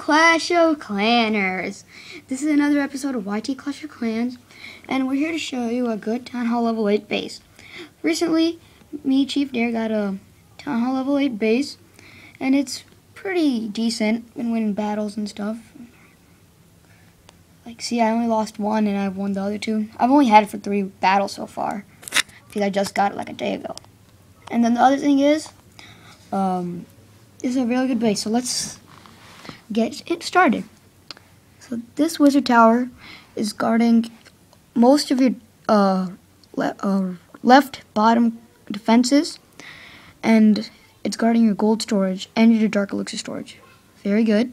Clash of Clanners! This is another episode of YT Clash of Clans, and we're here to show you a good Town Hall Level 8 base. Recently, me, Chief Dare, got a Town Hall Level 8 base, and it's pretty decent. Been winning battles and stuff. Like, see, I only lost one, and I've won the other two. I've only had it for three battles so far, because I just got it like a day ago. And then the other thing is, um, it's a really good base, so let's get it started. So this wizard tower is guarding most of your uh, le uh, left bottom defenses, and it's guarding your gold storage and your dark elixir storage. Very good.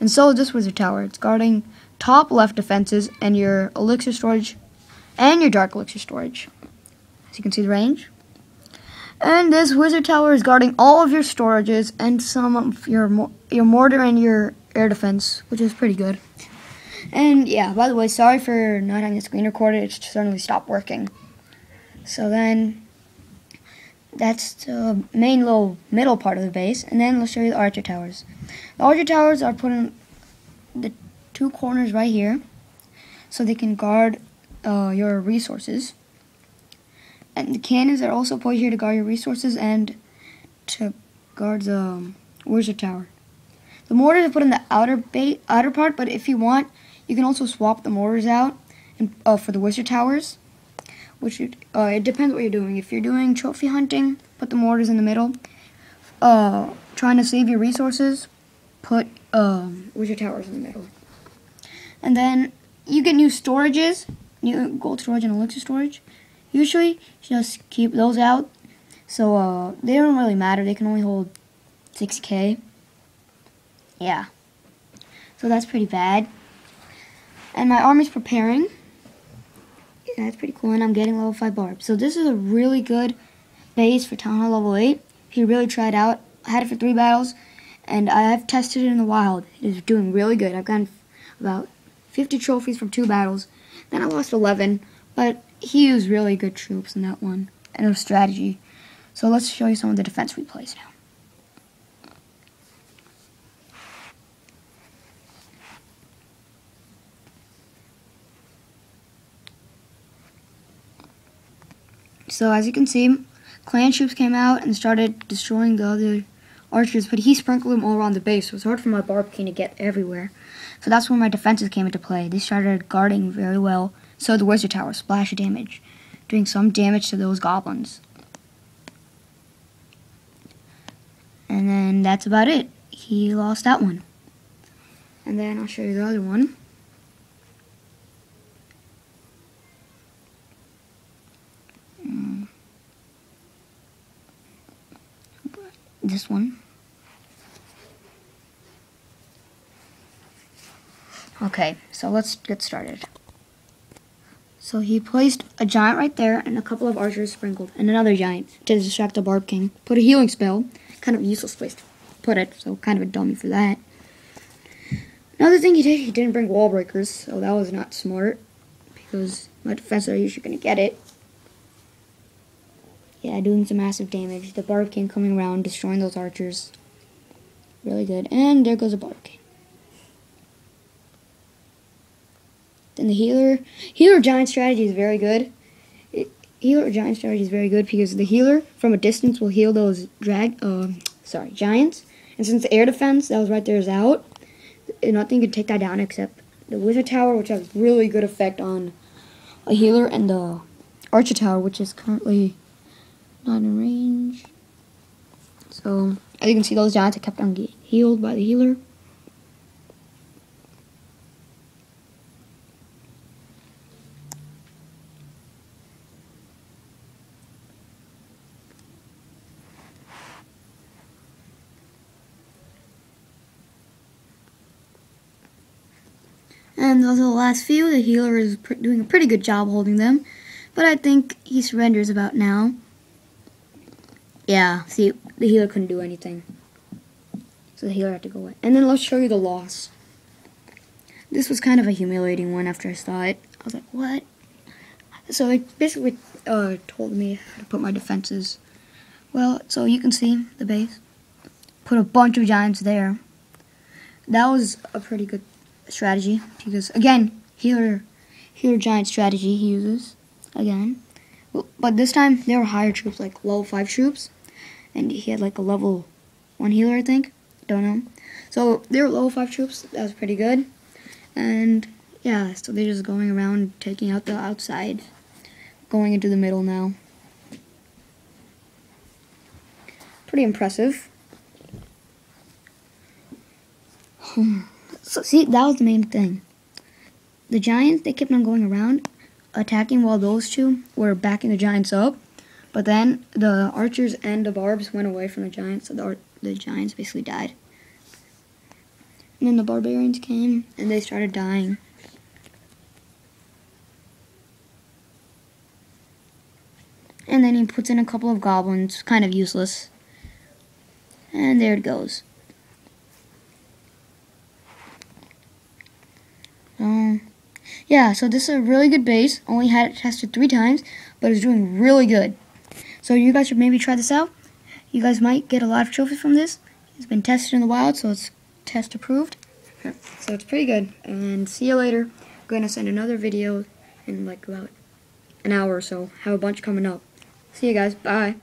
And so is this wizard tower. It's guarding top left defenses and your elixir storage and your dark elixir storage. As you can see the range. And this wizard tower is guarding all of your storages and some of your your mortar and your air defense, which is pretty good. And yeah, by the way, sorry for not having the screen recorded. It's suddenly stopped working. So then, that's the main little middle part of the base. And then let's show you the archer towers. The archer towers are put in the two corners right here, so they can guard uh, your resources. And the cannons are also put here to guard your resources and to guard the um, wizard tower. The mortars are put in the outer ba outer part, but if you want, you can also swap the mortars out and, uh, for the wizard towers. Which uh, it depends what you're doing. If you're doing trophy hunting, put the mortars in the middle. Uh, trying to save your resources, put um, wizard towers in the middle. And then you get new storages, new gold storage and elixir storage. Usually, just keep those out. So, uh, they don't really matter. They can only hold 6k. Yeah. So that's pretty bad. And my army's preparing. Yeah, that's pretty cool. And I'm getting level 5 barb. So this is a really good base for Town Hall level 8. If you really tried out. I had it for 3 battles. And I have tested it in the wild. It is doing really good. I've gotten about 50 trophies from 2 battles. Then I lost 11. But he used really good troops in that one, and a strategy. So let's show you some of the defense replays now. So as you can see, clan troops came out and started destroying the other archers, but he sprinkled them all around the base, so it's hard for my barb to get everywhere. So that's where my defenses came into play. They started guarding very well so the Wizard Tower, splash of damage, doing some damage to those goblins. And then that's about it. He lost that one. And then I'll show you the other one. Mm. This one. Okay, so let's get started. So he placed a giant right there and a couple of archers sprinkled and another giant to distract the Barb King. Put a healing spell. Kind of useless place to put it, so kind of a dummy for that. Another thing he did, he didn't bring wall breakers, so that was not smart. Because my defense are usually going to get it. Yeah, doing some massive damage. The Barb King coming around, destroying those archers. Really good. And there goes the Barb King. The healer, healer giant strategy is very good. It, healer giant strategy is very good because the healer from a distance will heal those drag, uh, sorry, giants. And since the air defense that was right there is out, nothing can take that down except the wizard tower, which has really good effect on a healer, and the archer tower, which is currently not in range. So as you can see, those giants are kept on healed by the healer. And those are the last few. The healer is doing a pretty good job holding them. But I think he surrenders about now. Yeah, see, the healer couldn't do anything. So the healer had to go away. And then let's show you the loss. This was kind of a humiliating one after I saw it. I was like, what? So they basically uh, told me how to put my defenses. Well, so you can see the base. Put a bunch of giants there. that was a pretty good strategy because again, healer, healer giant strategy he uses again, but this time they were higher troops, like level five troops, and he had like a level one healer, I think. Don't know. So they were level five troops. That was pretty good, and yeah, so they're just going around taking out the outside, going into the middle now. Pretty impressive. Hmm. So see, that was the main thing. The Giants, they kept on going around, attacking while those two were backing the Giants up. But then the archers and the barbs went away from the Giants, so the, the Giants basically died. And then the barbarians came, and they started dying. And then he puts in a couple of goblins, kind of useless. And there it goes. Um, yeah, so this is a really good base. Only had it tested three times, but it's doing really good. So you guys should maybe try this out. You guys might get a lot of trophies from this. It's been tested in the wild, so it's test approved. So it's pretty good. And see you later. I'm going to send another video in like about an hour or so. Have a bunch coming up. See you guys. Bye.